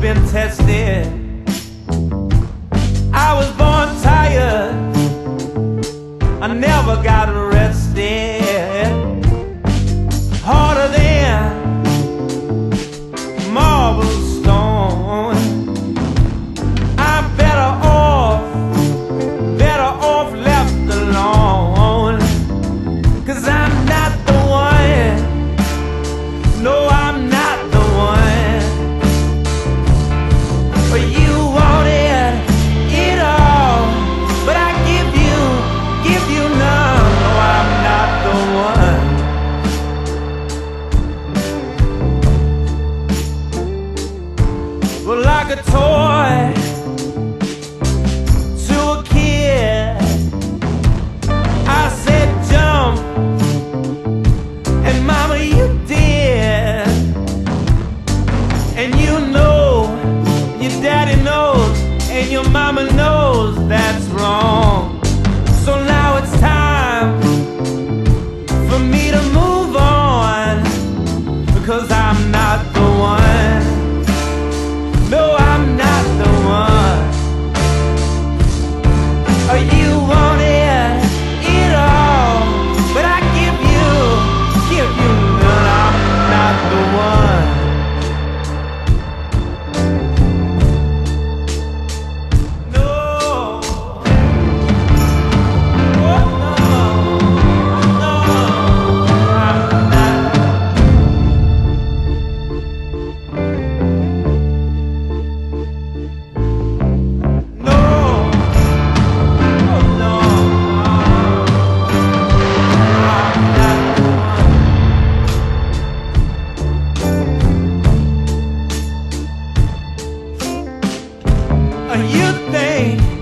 been tested. I was born tired. I never got arrested. like a toy. you think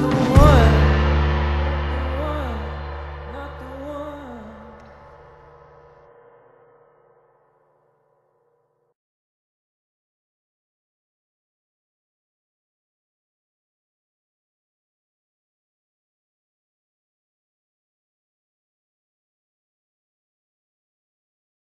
the.